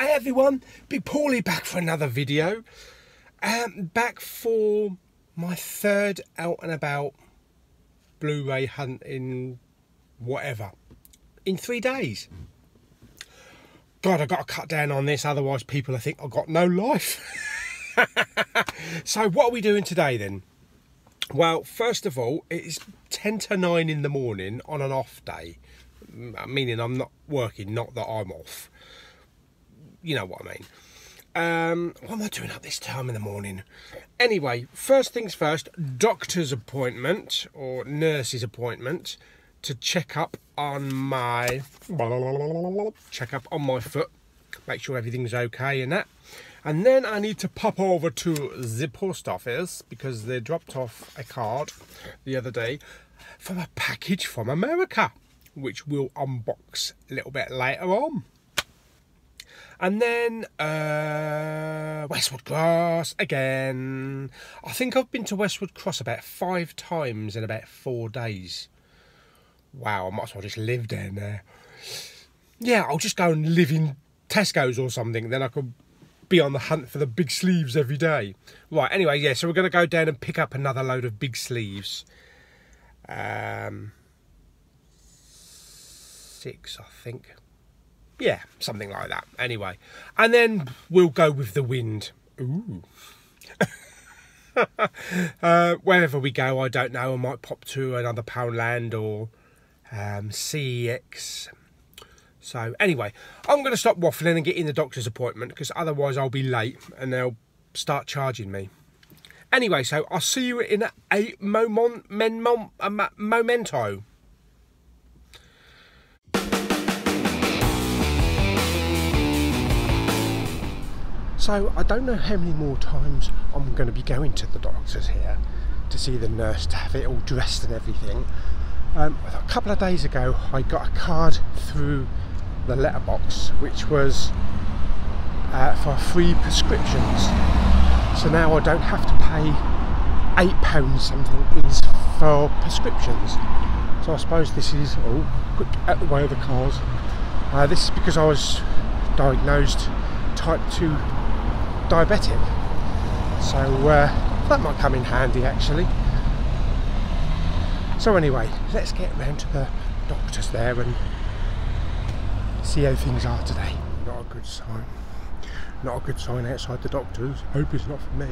Hey everyone, Big Pauly back for another video. Um, back for my third out and about Blu-ray hunt in whatever. In three days. God, I've got to cut down on this, otherwise people will think I've got no life. so what are we doing today then? Well, first of all, it's 10 to 9 in the morning on an off day. Meaning I'm not working, not that I'm off you know what I mean. Um, what am I doing up this time in the morning? Anyway, first things first, doctor's appointment or nurse's appointment to check up on my check up on my foot, make sure everything's okay and that. And then I need to pop over to the post office because they dropped off a card the other day from a package from America, which we'll unbox a little bit later on. And then uh, Westwood Cross again. I think I've been to Westwood Cross about five times in about four days. Wow, I might as well just live down there. Yeah, I'll just go and live in Tesco's or something. Then I could be on the hunt for the big sleeves every day. Right, anyway, yeah, so we're going to go down and pick up another load of big sleeves. Um, six, I think. Yeah, something like that. Anyway, and then we'll go with the wind. Ooh. uh, wherever we go, I don't know. I might pop to another Poundland or um, CEX. So anyway, I'm going to stop waffling and get in the doctor's appointment because otherwise I'll be late and they'll start charging me. Anyway, so I'll see you in a moment, men, a memento. So I don't know how many more times I'm going to be going to the doctors here to see the nurse to have it all dressed and everything. Um, a couple of days ago I got a card through the letterbox which was uh, for free prescriptions. So now I don't have to pay eight pounds something is for prescriptions. So I suppose this is oh quick out the way of the cars. Uh, this is because I was diagnosed type 2 diabetic. So uh, that might come in handy actually. So anyway, let's get round to the doctors there and see how things are today. Not a good sign. Not a good sign outside the doctors. Hope it's not for me.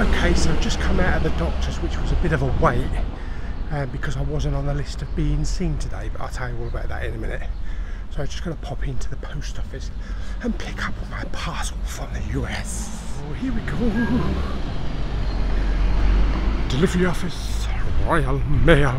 Okay, so I've just come out of the doctors, which was a bit of a wait uh, because I wasn't on the list of being seen today, but I'll tell you all about that in a minute. So I'm just going to pop into the post office and pick up my parcel from the US. Oh, here we go. Delivery office, Royal Mail.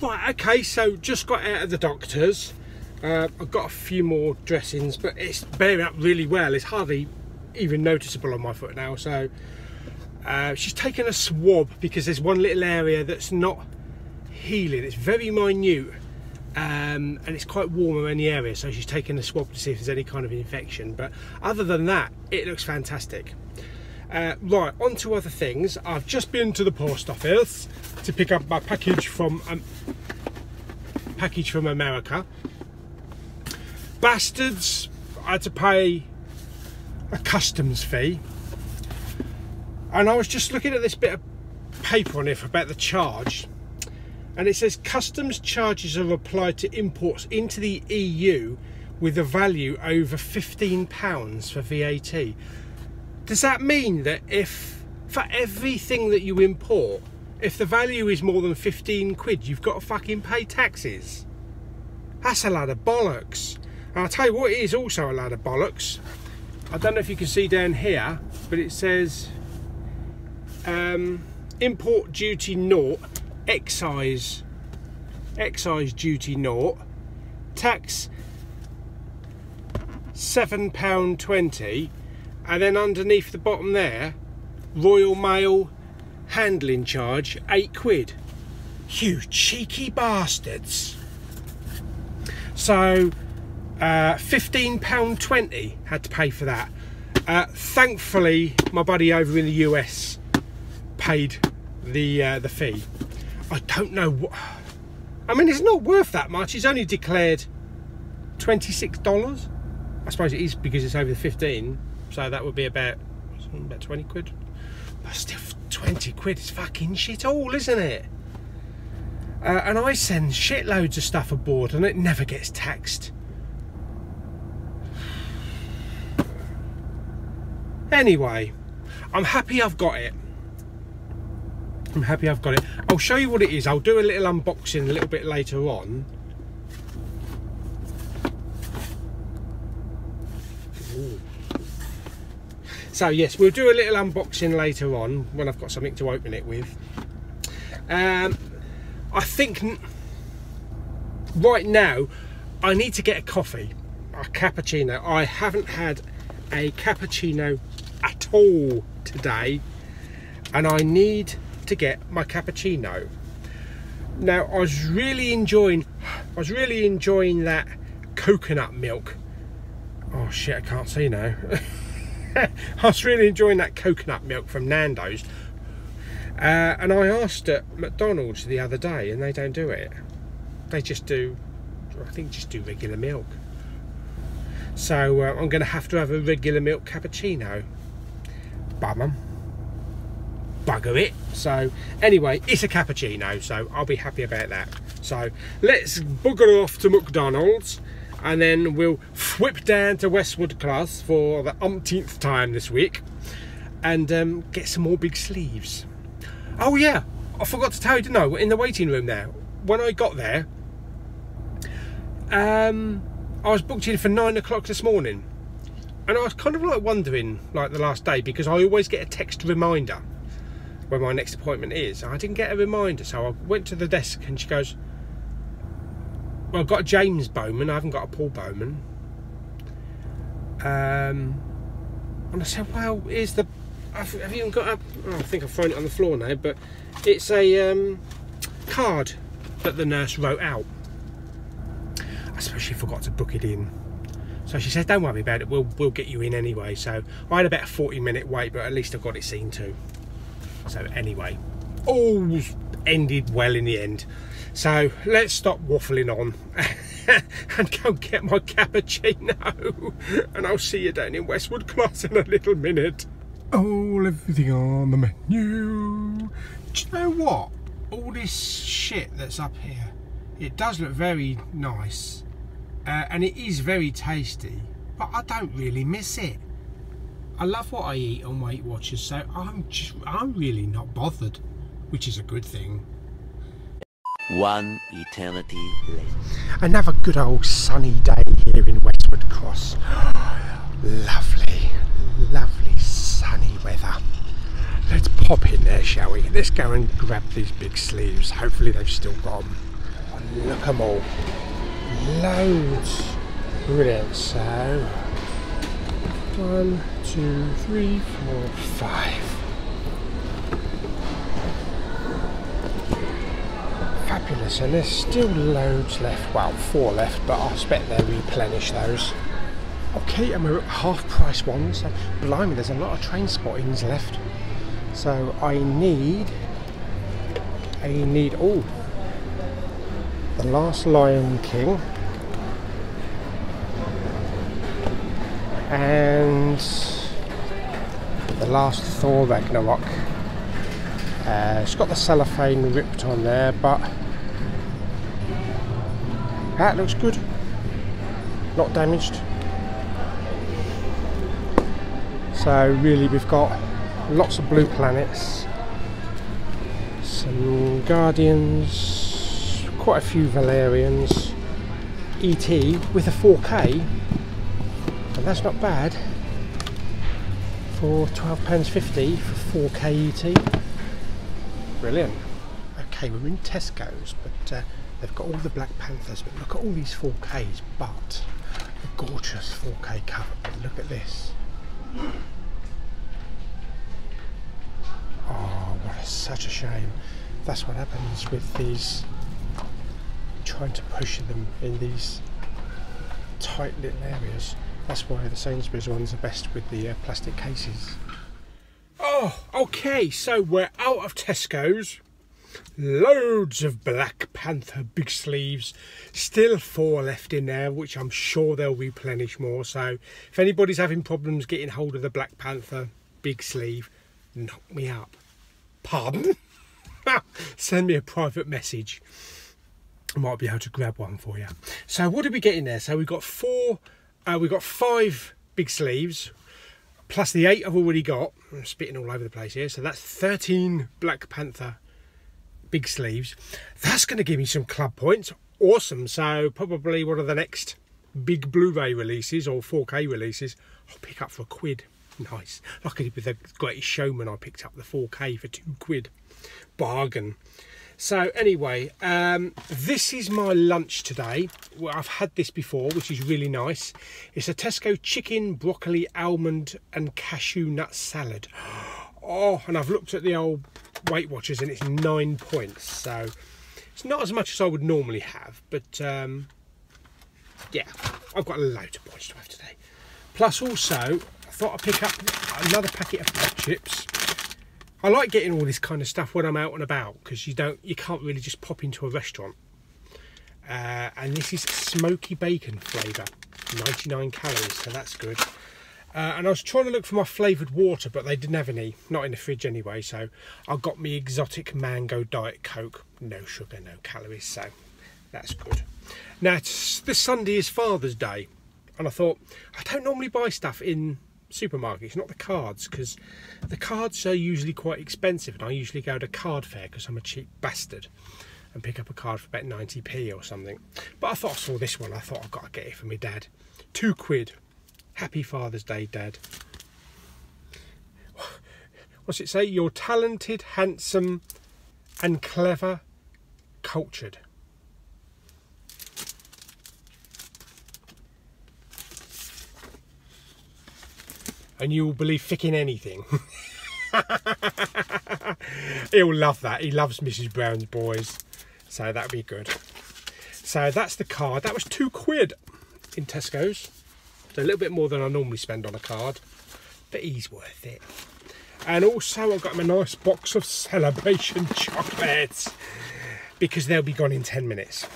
Right, okay, so just got out of the doctor's uh, I've got a few more dressings, but it's bearing up really well. It's hardly even noticeable on my foot now. So uh, she's taken a swab because there's one little area that's not healing. It's very minute um, and it's quite warm around the area. So she's taken a swab to see if there's any kind of infection. But other than that, it looks fantastic. Uh, right, on to other things. I've just been to the post office to pick up my package from um, package from America bastards I had to pay a customs fee. And I was just looking at this bit of paper on it about the charge and it says customs charges are applied to imports into the EU with a value over 15 pounds for VAT does that mean that if for everything that you import if the value is more than 15 quid you've got to fucking pay taxes? That's a lot of bollocks and I'll tell you what, it is also a lot of bollocks. I don't know if you can see down here, but it says um, import duty naught, excise, excise duty naught, tax £7.20, and then underneath the bottom there, Royal Mail handling charge, eight quid. You cheeky bastards. So uh, £15.20 had to pay for that. Uh, thankfully, my buddy over in the US paid the uh, the fee. I don't know what. I mean, it's not worth that much. It's only declared twenty six dollars. I suppose it is because it's over the fifteen, so that would be about about twenty quid. But still, twenty quid is fucking shit all, isn't it? Uh, and I send shitloads of stuff aboard, and it never gets taxed. Anyway, I'm happy I've got it. I'm happy I've got it. I'll show you what it is. I'll do a little unboxing a little bit later on. Ooh. So yes, we'll do a little unboxing later on when I've got something to open it with. Um, I think right now I need to get a coffee, a cappuccino. I haven't had a cappuccino at all today and I need to get my cappuccino. Now I was really enjoying I was really enjoying that coconut milk. Oh shit, I can't see now. I was really enjoying that coconut milk from Nando's. Uh, and I asked at McDonald's the other day and they don't do it. They just do I think just do regular milk. So uh, I'm to have to have a regular milk cappuccino. Bugger it. So anyway, it's a cappuccino, so I'll be happy about that. So let's bugger off to McDonald's and then we'll whip down to Westwood Cross for the umpteenth time this week and um, get some more big sleeves. Oh yeah, I forgot to tell you, didn't I? in the waiting room now. When I got there, um, I was booked in for nine o'clock this morning. And I was kind of like wondering, like the last day, because I always get a text reminder where my next appointment is. I didn't get a reminder, so I went to the desk and she goes, Well, I've got James Bowman, I haven't got a Paul Bowman. Um, and I said, Well, here's the. Have you even got a. Oh, I think I've thrown it on the floor now, but it's a um, card that the nurse wrote out. I suppose she forgot to book it in. So she said, "Don't worry about it. We'll we'll get you in anyway." So I had about a forty-minute wait, but at least I got it seen to. So anyway, all ended well in the end. So let's stop waffling on and go get my cappuccino. And I'll see you down in Westwood Cross in a little minute. All everything on the menu. Do you know what? All this shit that's up here, it does look very nice. Uh, and it is very tasty, but I don't really miss it. I love what I eat on Weight Watchers, so I'm just, I'm really not bothered, which is a good thing. One eternity later. Another good old sunny day here in Westwood Cross. lovely, lovely sunny weather. Let's pop in there, shall we? Let's go and grab these big sleeves. Hopefully they've still got them. Oh, look them all. Loads. Brilliant. So, one, two, three, four, five. Fabulous, and there's still loads left. Well, four left, but I expect they'll replenish those. Okay, and we're at half price ones. So, blimey, there's a lot of train spottings left. So I need, I need, oh, the last Lion King. And the last Thor Ragnarok. Uh, it's got the cellophane ripped on there, but that looks good. Not damaged. So really we've got lots of blue planets, some Guardians, quite a few Valerians, ET with a 4K, and that's not bad for £12.50 for 4K ET. Brilliant. Okay, we're in Tesco's, but uh, they've got all the Black Panthers, but look at all these 4Ks, but a gorgeous 4K cover, but look at this. Oh, what a, such a shame. That's what happens with these, trying to push them in these tight little areas. That's why the Sainsbury's ones are best with the uh, plastic cases. Oh, okay, so we're out of Tesco's. Loads of Black Panther big sleeves. Still four left in there, which I'm sure they'll replenish more. So if anybody's having problems getting hold of the Black Panther big sleeve, knock me up. Pardon? Send me a private message. I might be able to grab one for you. So what did we get in there? So we've got four, uh, we got five big sleeves, plus the eight I've already got. I'm spitting all over the place here. So that's 13 Black Panther big sleeves. That's going to give me some club points. Awesome. So probably one of the next big Blu-ray releases or 4K releases I'll pick up for a quid. Nice. Like I did with the Greatest Showman, I picked up the 4K for two quid. Bargain. So anyway, um, this is my lunch today. Well, I've had this before, which is really nice. It's a Tesco chicken, broccoli, almond and cashew nut salad. Oh, and I've looked at the old Weight Watchers and it's nine points. So it's not as much as I would normally have, but um, yeah, I've got a load of points to have today. Plus also, I thought I'd pick up another packet of chips. I like getting all this kind of stuff when I'm out and about because you don't, you can't really just pop into a restaurant. Uh, and this is smoky bacon flavour, 99 calories, so that's good. Uh, and I was trying to look for my flavoured water, but they didn't have any, not in the fridge anyway. So I got me exotic mango diet coke, no sugar, no calories. So that's good. Now this Sunday is Father's Day, and I thought I don't normally buy stuff in supermarkets, not the cards, because the cards are usually quite expensive, and I usually go to card fair because I'm a cheap bastard and pick up a card for about 90p or something. But I thought I saw this one, I thought I've got to get it for my dad. Two quid. Happy Father's Day, Dad. What's it say? You're talented, handsome, and clever, cultured. And you will believe ficking anything. He'll love that. He loves Mrs. Brown's boys. So that'd be good. So that's the card. That was two quid in Tesco's. So a little bit more than I normally spend on a card. But he's worth it. And also I've got him a nice box of celebration chocolates. Because they'll be gone in 10 minutes.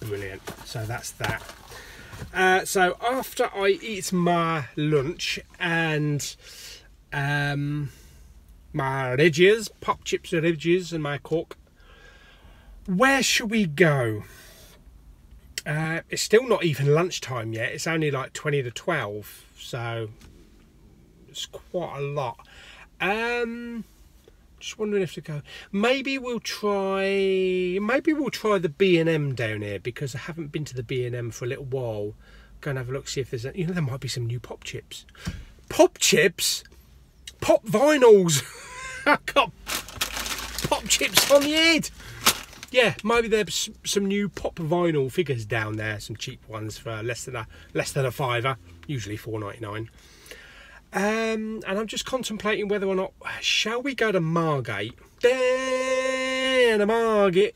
Brilliant. So that's that. Uh, so after I eat my lunch and um, my ridges, pop chips and ridges and my coke, where should we go? Uh, it's still not even lunchtime yet. It's only like 20 to 12, so it's quite a lot. Um, just wondering if to go. Maybe we'll try. Maybe we'll try the B and M down here because I haven't been to the B and M for a little while. Go and have a look, see if there's. You know, there might be some new pop chips. Pop chips, pop vinyls. I got pop chips on the head. Yeah, maybe there's some new pop vinyl figures down there. Some cheap ones for less than a less than a fiver, usually four ninety nine. Um, and I'm just contemplating whether or not shall we go to Margate. Down to Margate.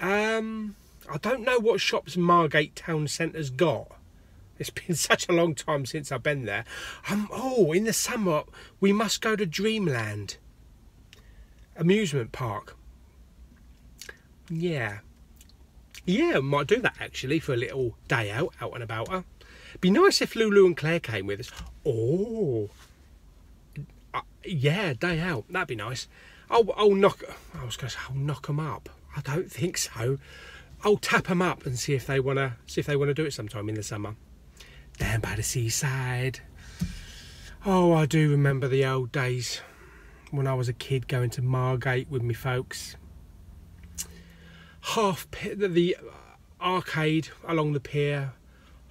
Um, I don't know what shops Margate Town Centre's got. It's been such a long time since I've been there. Um, oh, in the summer we must go to Dreamland amusement park. Yeah, yeah, might do that actually for a little day out, out and about. Be nice if Lulu and Claire came with us. Oh, uh, yeah, day out. That'd be nice. I'll, I'll knock. I was going to say I'll knock them up. I don't think so. I'll tap them up and see if they wanna see if they wanna do it sometime in the summer. Down by the seaside. Oh, I do remember the old days when I was a kid going to Margate with me folks. Half the arcade along the pier,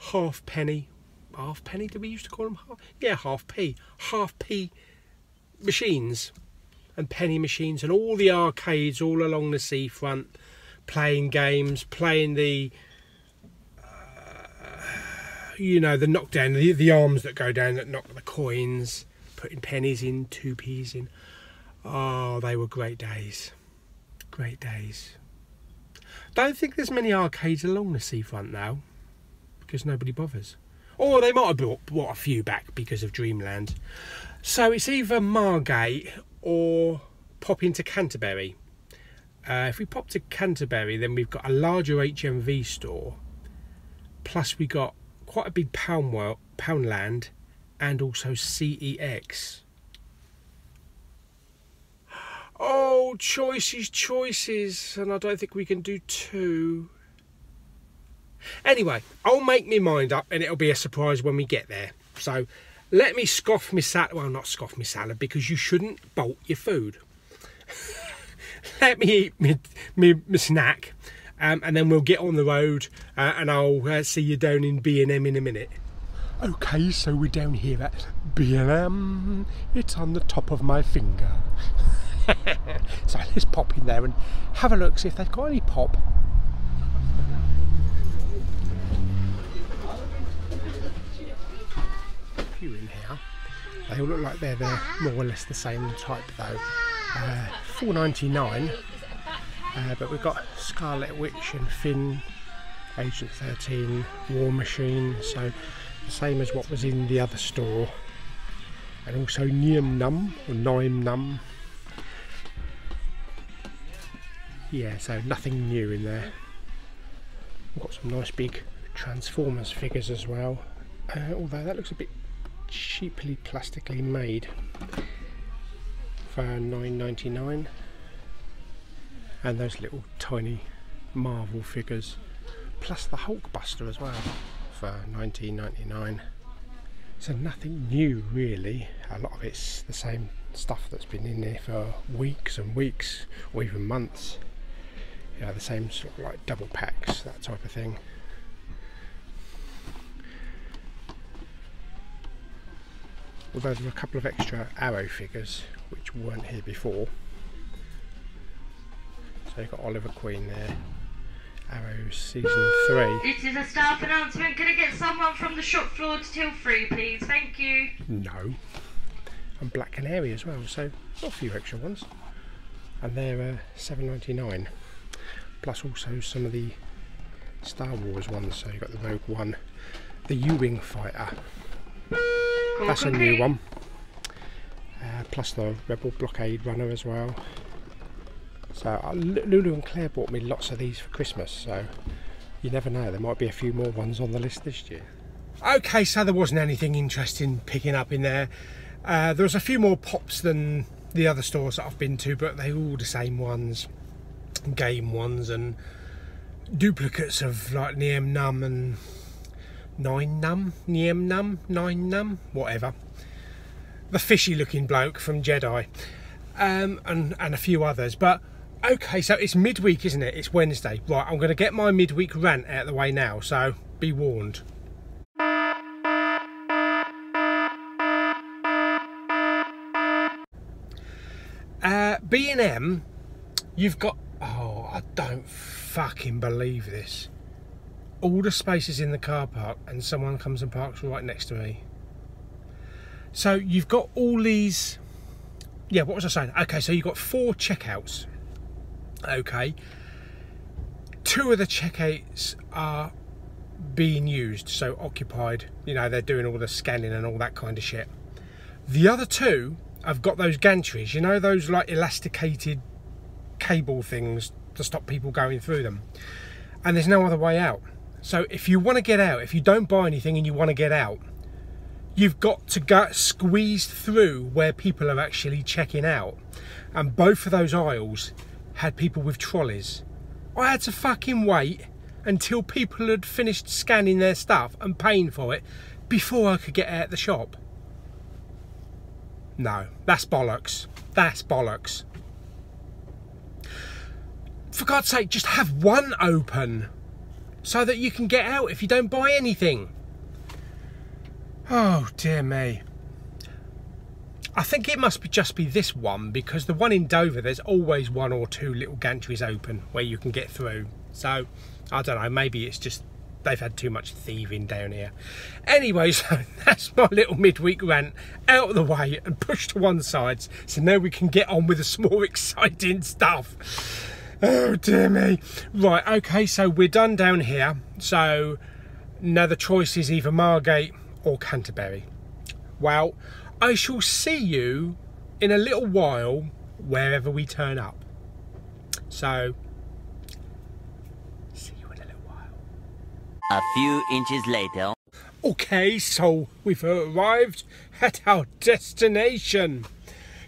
half penny, half penny. Do we used to call them? Half? Yeah, half p, half p machines and penny machines and all the arcades all along the seafront playing games, playing the, uh, you know, the knockdown, the, the arms that go down that knock the coins, putting pennies in, two p's in. Oh, they were great days. Great days. Don't think there's many arcades along the seafront now because nobody bothers. Or they might have brought, brought a few back because of Dreamland. So it's either Margate or pop into Canterbury. Uh, if we pop to Canterbury, then we've got a larger HMV store. Plus, we got quite a big pound world, Poundland, and also CEX. Oh, choices, choices, and I don't think we can do two. Anyway, I'll make my mind up, and it'll be a surprise when we get there. So, let me scoff my salad. Well, not scoff my salad because you shouldn't bolt your food. let me eat my, my, my snack, um, and then we'll get on the road, uh, and I'll uh, see you down in B and M in a minute. Okay, so we're down here at B and M. It's on the top of my finger. so let's pop in there and have a look, see if they've got any pop. They all look like they're, more or less the same type though. Uh, Four ninety nine. Uh, but we've got Scarlet Witch and Finn, Agent 13, War Machine, so the same as what was in the other store. And also Neum Num, or Nime Num, yeah so nothing new in there We've got some nice big Transformers figures as well uh, although that looks a bit cheaply plastically made for 9.99 and those little tiny Marvel figures plus the Hulkbuster as well for 19.99 so nothing new really. A lot of it's the same stuff that's been in there for weeks and weeks or even months. You know, the same sort of like double packs, that type of thing. Although are a couple of extra Arrow figures which weren't here before. So you've got Oliver Queen there. Arrow season three. This is a staff announcement. Can I get someone from the shop floor to till free, please? Thank you. No. And Black Canary as well, so a few extra ones. And they're uh, seven ninety nine plus also some of the Star Wars ones. So you've got the Rogue One, the U-Wing fighter. That's a new one. Uh, plus the Rebel Blockade Runner as well. So uh, Lulu and Claire bought me lots of these for Christmas. So you never know, there might be a few more ones on the list this year. Okay, so there wasn't anything interesting picking up in there. Uh, there was a few more pops than the other stores that I've been to, but they're all the same ones game ones and duplicates of like Niem Num and Nine Num, Niem Num, Nine Num, whatever. The fishy looking bloke from Jedi, um, and and a few others. But okay, so it's midweek, isn't it? It's Wednesday. Right, I'm going to get my midweek rant out of the way now. So be warned. Uh, B&M, you've got Oh, I don't fucking believe this. All the spaces in the car park and someone comes and parks right next to me. So you've got all these. Yeah, what was I saying? Okay, so you've got four checkouts. Okay. Two of the checkouts are being used, so occupied. You know, they're doing all the scanning and all that kind of shit. The other two have got those gantries, you know, those like elasticated cable things to stop people going through them. And there's no other way out. So if you want to get out, if you don't buy anything and you want to get out, you've got to get squeezed through where people are actually checking out. And both of those aisles had people with trolleys. I had to fucking wait until people had finished scanning their stuff and paying for it before I could get out of the shop. No, that's bollocks. That's bollocks for God's sake, just have one open so that you can get out if you don't buy anything. Oh, dear me. I think it must be just be this one because the one in Dover, there's always one or two little gantries open where you can get through. So, I don't know, maybe it's just they've had too much thieving down here. Anyway, so that's my little midweek rant out of the way and pushed to one side so now we can get on with the more exciting stuff. Oh dear me. Right, okay, so we're done down here. So now the choice is either Margate or Canterbury. Well, I shall see you in a little while wherever we turn up. So, see you in a little while. A few inches later. Okay, so we've arrived at our destination.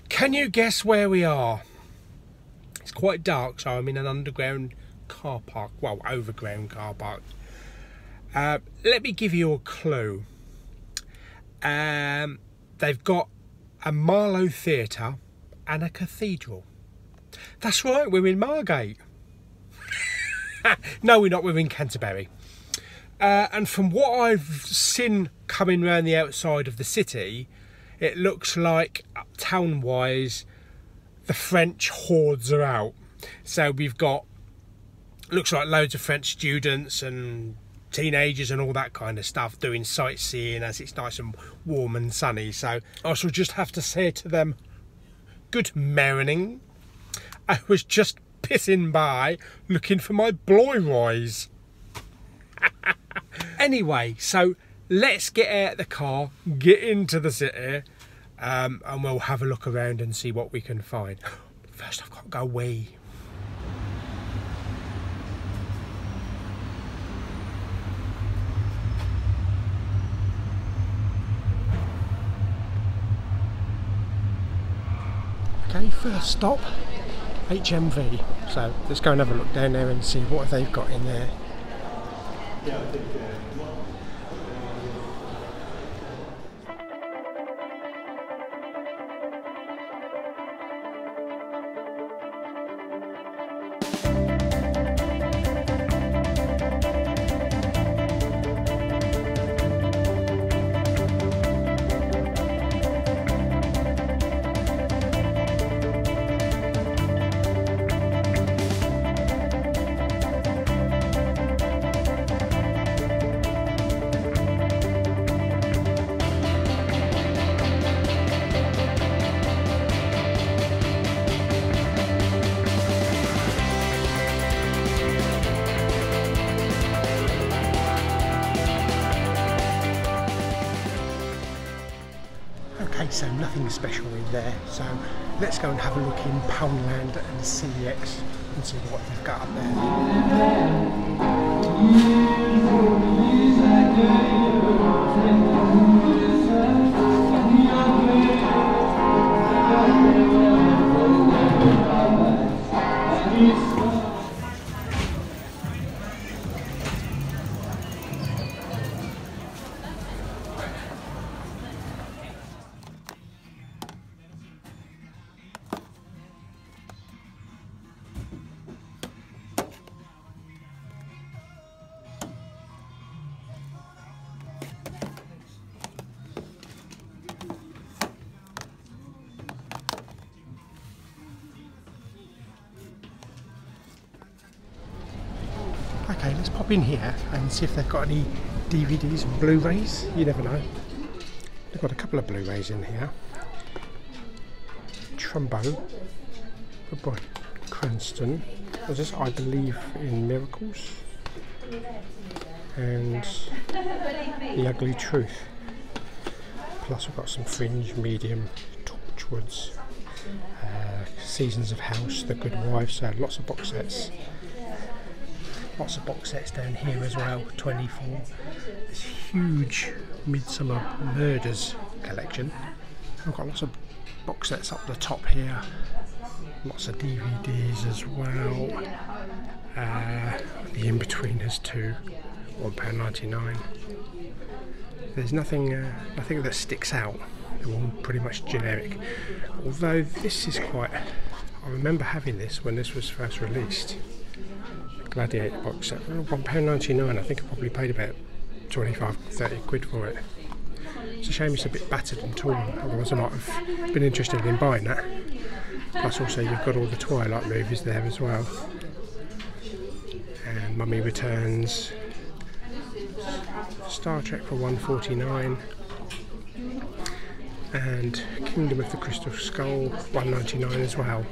Can you guess where we are? Quite dark, so I'm in an underground car park. Well, overground car park. Uh, let me give you a clue. Um, they've got a Marlowe Theatre and a cathedral. That's right, we're in Margate. no, we're not, we're in Canterbury. Uh, and from what I've seen coming around the outside of the city, it looks like town wise the French hordes are out. So we've got looks like loads of French students and teenagers and all that kind of stuff doing sightseeing as it's nice and warm and sunny. So I shall just have to say to them, Good morning. I was just pissing by looking for my Bloyroys. anyway, so let's get out of the car, get into the city, um, and we'll have a look around and see what we can find. First, I've got to go wee. Okay, first stop, HMV. So let's go and have a look down there and see what they've got in there. Okay, and see what they've got there. In here and see if they've got any DVDs and Blu-rays. You never know. They've got a couple of Blu-rays in here. Trumbo, boy, Cranston. Is this, I believe, in Miracles? And The Ugly Truth. Plus, we've got some Fringe, Medium, Torchwoods, uh, Seasons of House, The Good Wife. So lots of box sets lots of box sets down here as well 24 this huge midsomer murders collection. I've got lots of box sets up the top here. Lots of dvds as well. Uh, the in-betweeners too £1.99 there's nothing uh, nothing that sticks out. They're all pretty much generic. Although this is quite I remember having this when this was first released Gladiator box set. £1.99, I think I probably paid about 25 30 quid for it. It's a shame it's a bit battered and torn, otherwise I might have been interested in buying that. Plus, also, you've got all the Twilight movies there as well. And Mummy Returns, Star Trek for 149 and Kingdom of the Crystal Skull 199 as well.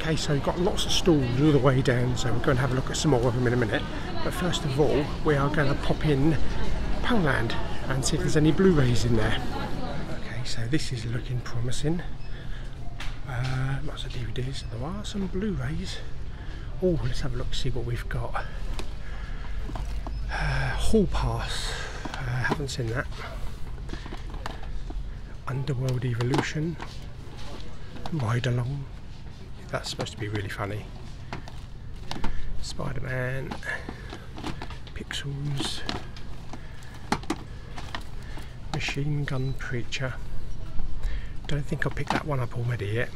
Okay, so we've got lots of stalls all the way down, so we're going to have a look at some more of them in a minute. But first of all, we are going to pop in Poundland and see if there's any Blu-rays in there. Okay, so this is looking promising. Uh, lots of DVDs. There are some Blu-rays. Oh, let's have a look, see what we've got. Uh, Hall Pass. I uh, haven't seen that. Underworld Evolution. Ride Along. That's supposed to be really funny. Spider-Man. Pixels. Machine Gun Preacher. Don't think I'll pick that one up already yet.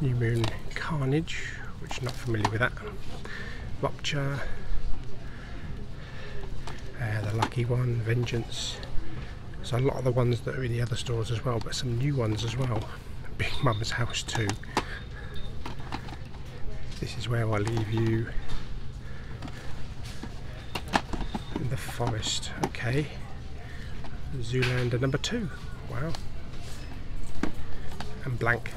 New Moon Carnage, which not familiar with that. Rupture. Uh, the Lucky One, Vengeance. So a lot of the ones that are in the other stores as well, but some new ones as well. Big Mum's House too. This is where I leave you. In the forest, okay. Zoolander number two. Wow. And blank.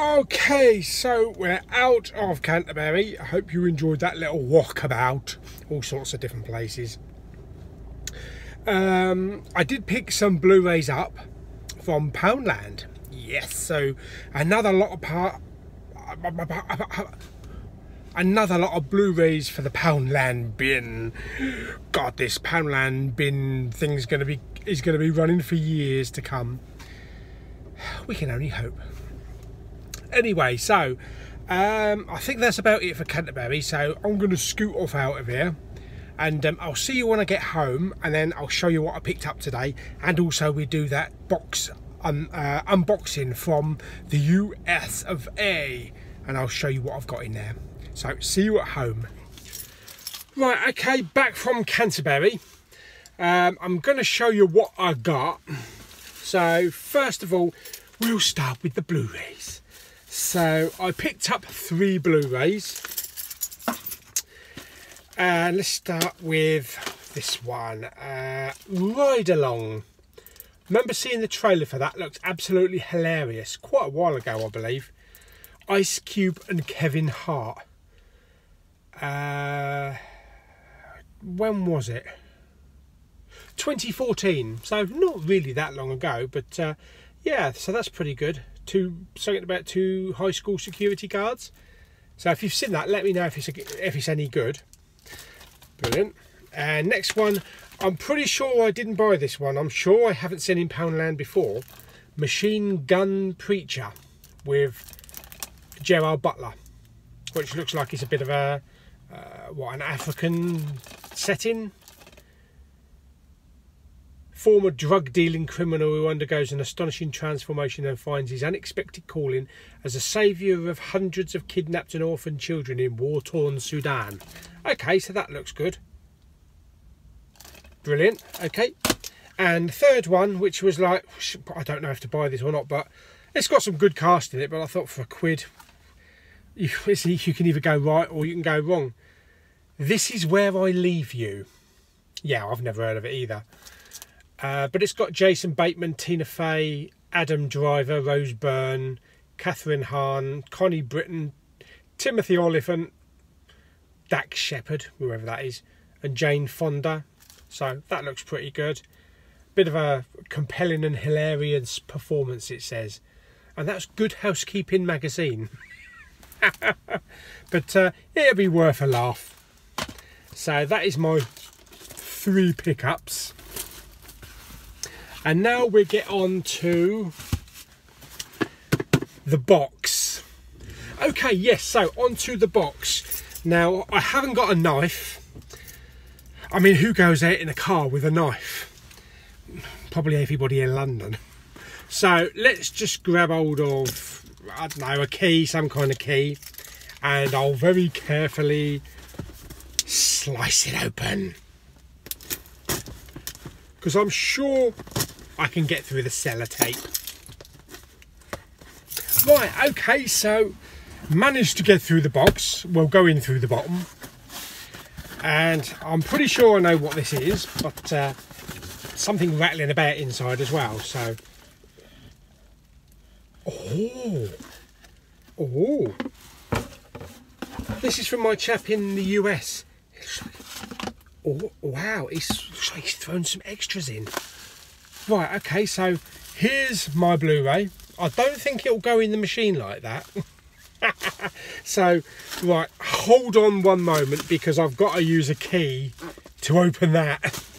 Okay, so we're out of Canterbury. I hope you enjoyed that little walk about all sorts of different places. Um, I did pick some Blu-rays up from Poundland. Yes, so another lot of part, another lot of Blu-rays for the Poundland bin. God, this Poundland bin thing's to be is going to be running for years to come. We can only hope anyway, so um, I think that's about it for Canterbury. So I'm going to scoot off out of here. And um, I'll see you when I get home, and then I'll show you what I picked up today. And also, we do that box um, uh, unboxing from the US of A, and I'll show you what I've got in there. So, see you at home. Right, okay, back from Canterbury. Um, I'm going to show you what I got. So, first of all, we'll start with the Blu-rays. So I picked up three Blu-rays. And let's start with this one. Uh, Ride Along. Remember seeing the trailer for that? Looked absolutely hilarious. Quite a while ago, I believe. Ice Cube and Kevin Hart. Uh, when was it? 2014. So not really that long ago, but uh, yeah, so that's pretty good two something about two high school security guards. So if you've seen that, let me know if it's if it's any good. Brilliant. And next one, I'm pretty sure I didn't buy this one. I'm sure I haven't seen in Poundland before. Machine Gun Preacher with Gerard Butler, which looks like it's a bit of a uh, what an African setting former drug dealing criminal who undergoes an astonishing transformation and finds his unexpected calling as a saviour of hundreds of kidnapped and orphaned children in war torn Sudan. Okay, so that looks good. Brilliant. Okay. And third one, which was like, I don't know if to buy this or not, but it's got some good cast in it, but I thought for a quid, you, you can either go right or you can go wrong. This is where I leave you. Yeah, I've never heard of it either. Uh, but it's got Jason Bateman, Tina Fey, Adam Driver, Rose Byrne, Kathryn Hahn, Connie Britton, Timothy Olyphant, Dax Shepard, whoever that is, and Jane Fonda. So that looks pretty good. Bit of a compelling and hilarious performance, it says. And that's Good Housekeeping magazine. but uh, it'll be worth a laugh. So that is my three pickups. And now we get on to the box. Okay, yes, so onto the box. Now, I haven't got a knife. I mean, who goes out in a car with a knife? probably everybody in London. So let's just grab hold of, I don't know, a key, some kind of key, and I'll very carefully slice it open. Because I'm sure I can get through the sellotape. Right, okay, so managed to get through the box. Well, go in through the bottom. And I'm pretty sure I know what this is, but uh, something rattling about inside as well. So, oh, oh, this is from my chap in the US. Oh, wow, he's, he's thrown some extras in. Right, okay, so here's my Blu-ray. I don't think it'll go in the machine like that. so, right, hold on one moment because I've got to use a key to open that.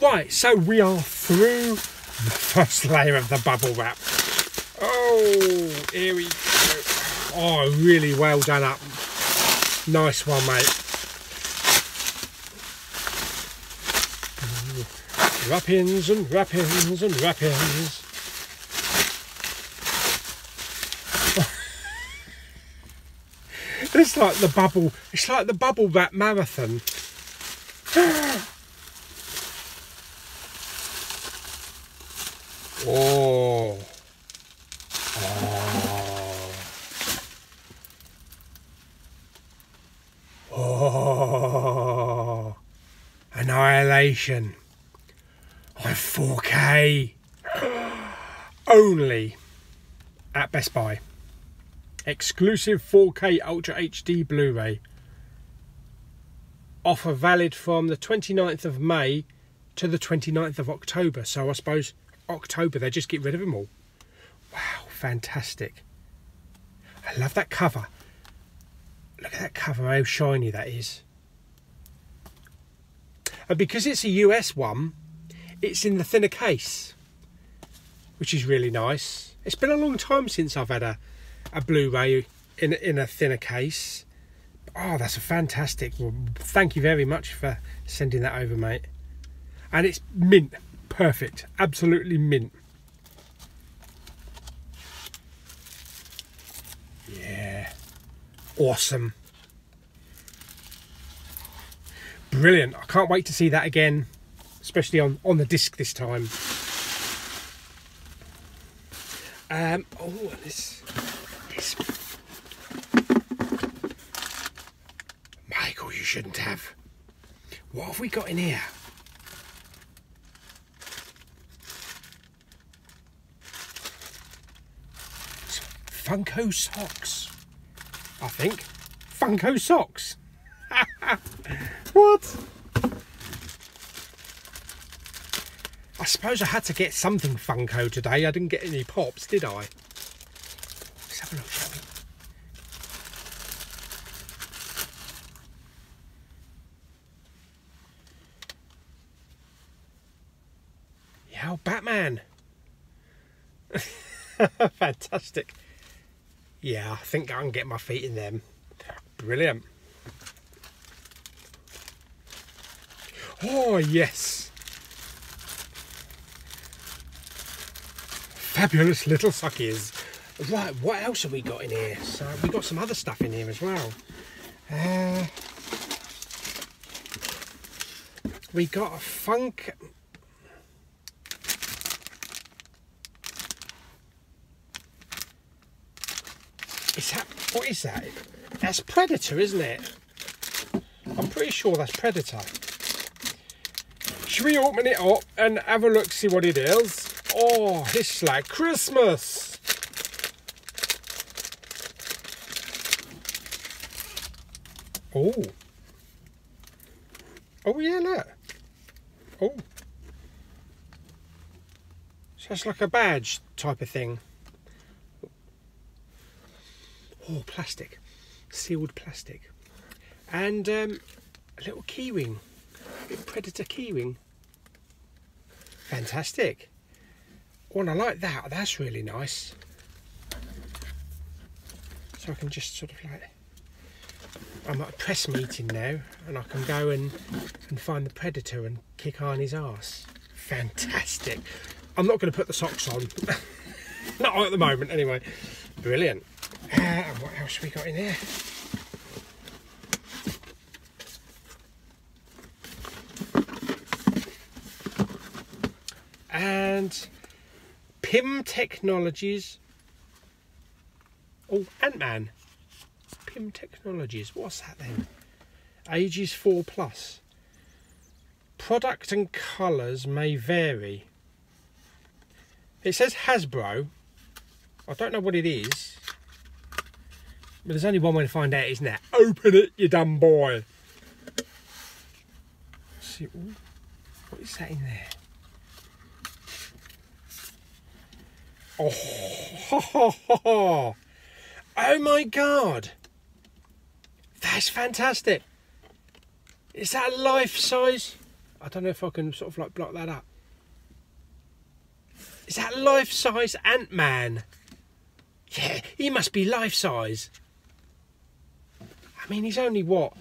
Right, so we are through the first layer of the bubble wrap. Oh, here we go. Oh, really well done up. Nice one, mate. Wrappings and wrappings and wrappings. it's like the bubble. It's like the bubble wrap marathon. Oh. Oh. Annihilation. On 4K. Only at Best Buy. Exclusive 4K Ultra HD Blu ray. Offer valid from the 29th of May to the 29th of October. So I suppose October they just get rid of them all. Wow, fantastic. I love that cover. Look at that cover, how shiny that is. And because it's a US one, it's in the thinner case, which is really nice. It's been a long time since I've had a, a Blu-ray in, in a thinner case. Oh, that's a fantastic. Well, thank you very much for sending that over, mate. And it's mint perfect, absolutely mint. Yeah, awesome. Brilliant. I can't wait to see that again, especially on, on the disc this time. Um, oh, this, this. Michael, you shouldn't have. What have we got in here? Funko socks. I think. Funko socks. what? I suppose I had to get something Funko today. I didn't get any pops, did I? Let's have a look, shall we? Yeah, oh, Batman. Fantastic. Yeah, I think I can get my feet in them. Brilliant. Oh, yes. Fabulous little suckies. Right, what else have we got in here? So we got some other stuff in here as well. Uh, we got a funk Is that what is that? That's Predator, isn't it? I'm pretty sure that's Predator. Should we open it up and have a look, see what it is? Oh, it's like Christmas. Oh. Oh yeah, look. Oh. So it's like a badge type of thing. Oh, plastic, sealed plastic, and um, a little keyring, a Predator keyring. Fantastic. Oh, and I like that. That's really nice. So I can just sort of like. I'm at a press meeting now, and I can go and, and find the predator and kick Arnie's ass. Fantastic. I'm not going to put the socks on. not at the moment, anyway. Brilliant. Uh, what else we got in here? And Pym Technologies. Oh, Ant Man. Pym Technologies. What's that then? Ages 4 plus. Product and colours may vary. It says Hasbro. I don't know what it is. But there's only one way to find out, isn't there? Open it, you dumb boy. Let's see, what is that in there? Oh, oh my god! That's fantastic. Is that life size? I don't know if I can sort of like block that up. Is that life size Ant Man? Yeah, he must be life size. I mean, he's only what?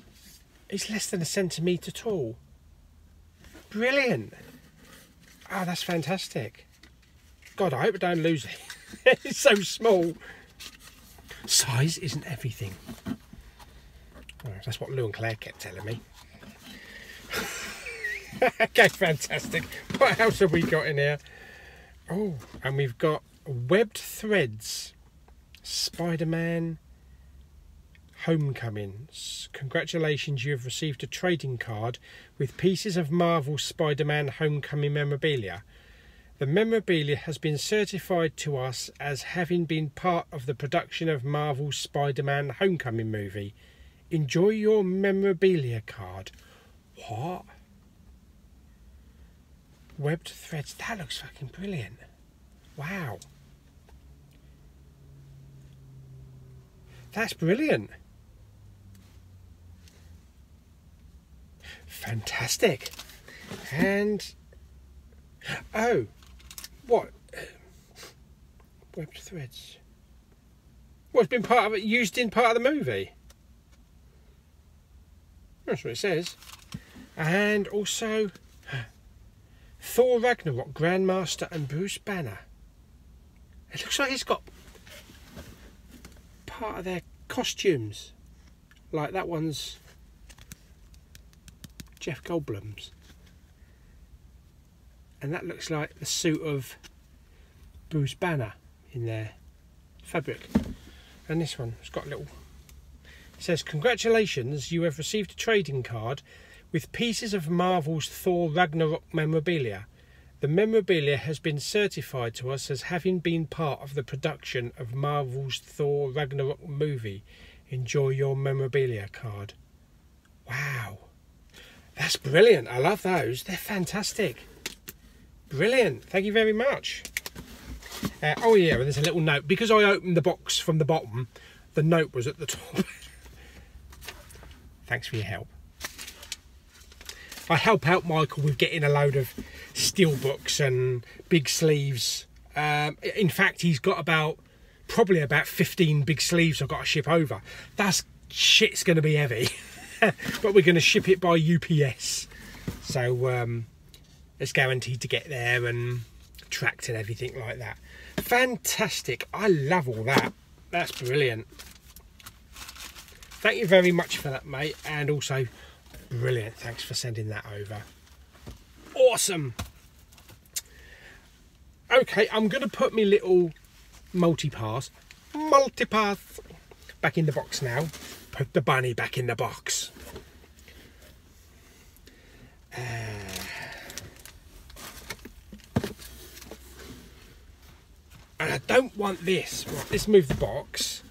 He's less than a centimetre tall. Brilliant. Oh, that's fantastic. God, I hope I don't lose it. it's so small. Size isn't everything. That's what Lou and Claire kept telling me. okay, fantastic. What else have we got in here? Oh, and we've got webbed threads. Spider Man Homecoming. Congratulations, you have received a trading card with pieces of Marvel Spider Man Homecoming memorabilia. The memorabilia has been certified to us as having been part of the production of Marvel's Spider Man Homecoming movie. Enjoy your memorabilia card. What? Webbed threads. That looks fucking brilliant. Wow. That's brilliant. Fantastic. And oh, what uh, webbed threads? What's been part of it used in part of the movie? That's what it says. And also Thor Ragnarok, Grandmaster and Bruce Banner. It looks like he's got part of their costumes. Like that one's Jeff Goldblum's. And that looks like the suit of Bruce Banner in their fabric. And this one has got a little. It says, Congratulations, you have received a trading card with pieces of Marvel's Thor Ragnarok memorabilia. The memorabilia has been certified to us as having been part of the production of Marvel's Thor Ragnarok movie. Enjoy your memorabilia card. Wow. That's brilliant. I love those. They're fantastic. Brilliant. Thank you very much. Uh, oh, yeah, there's a little note. Because I opened the box from the bottom, the note was at the top. Thanks for your help. I help out Michael with getting a load of steel books and big sleeves. Um, in fact, he's got about probably about 15 big sleeves I've got to ship over. That's shit's going to be heavy, but we're going to ship it by UPS. So um, it's guaranteed to get there and tracked and everything like that. Fantastic. I love all that. That's brilliant. Thank you very much for that, mate. And also, brilliant. Thanks for sending that over. Awesome. Okay, I'm going to put my little multi-pass, multi-pass, back in the box now. Put the bunny back in the box. Uh, and I don't want this. Let's move the box.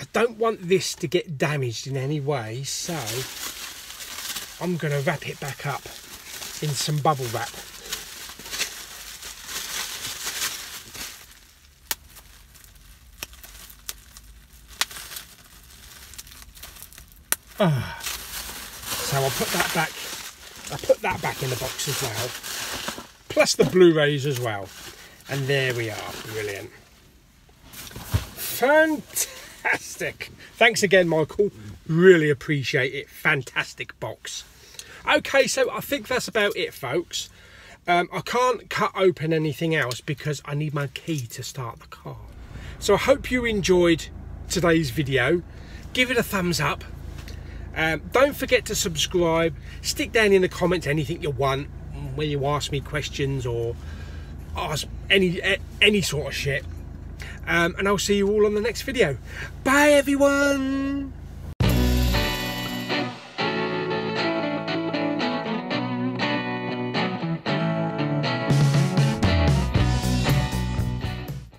I don't want this to get damaged in any way, so I'm going to wrap it back up in some bubble wrap. Ah. So I'll put that back. I'll put that back in the box as well. Plus the Blu-rays as well. And there we are. Brilliant. Fantastic. Thanks again, Michael. Really appreciate it. Fantastic box. Okay, so I think that's about it, folks. Um, I can't cut open anything else because I need my key to start the car. So I hope you enjoyed today's video. Give it a thumbs up. Um, don't forget to subscribe. Stick down in the comments anything you want when you ask me questions or ask any any sort of shit. Um, and I'll see you all on the next video. Bye, everyone.